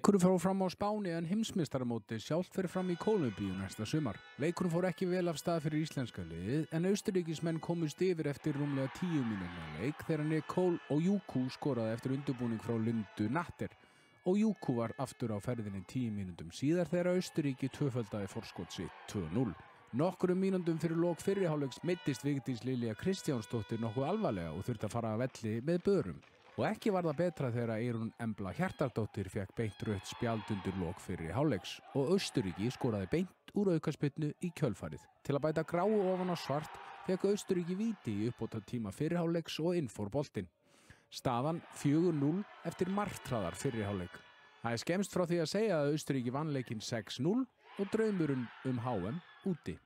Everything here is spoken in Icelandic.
Leikurinn fór fram á Spáni en heimsmeistaramóti sjálft fyrir fram í Kolumbíu næsta sumar. Leikurinn fór ekki vel af stað fyrir íslenska liðið en austuríkismenn komust yfir eftir rúmlega tíu mínúna leik þegar Nikól og Júkú skoraði eftir undurbúning frá Lundu Natter og Júkú var aftur á ferðinni tíu mínúndum síðar þegar Austuríki tvöföldaði fórskot sitt 2-0. Nokkurum mínúndum fyrir lok fyrirhálegs mittist Vigdís Lilja Kristjánsdóttir nokkuð alvarlega og þurfti að fara að velli með börum. Og ekki var það betra þegar Eirun Embla Hjartardóttir fekk beint rautt spjald undir lok fyrir háleiks og Austuríki skoraði beint úr aukarspytnu í kjölfarið. Til að bæta gráu ofan á svart fekk Austuríki viti í uppbóta tíma fyrir háleiks og innfór boltinn. Staðan 4-0 eftir margtraðar fyrir háleik. Það er skemst frá því að segja að Austuríki vannleikin 6-0 og draumurinn um HM úti.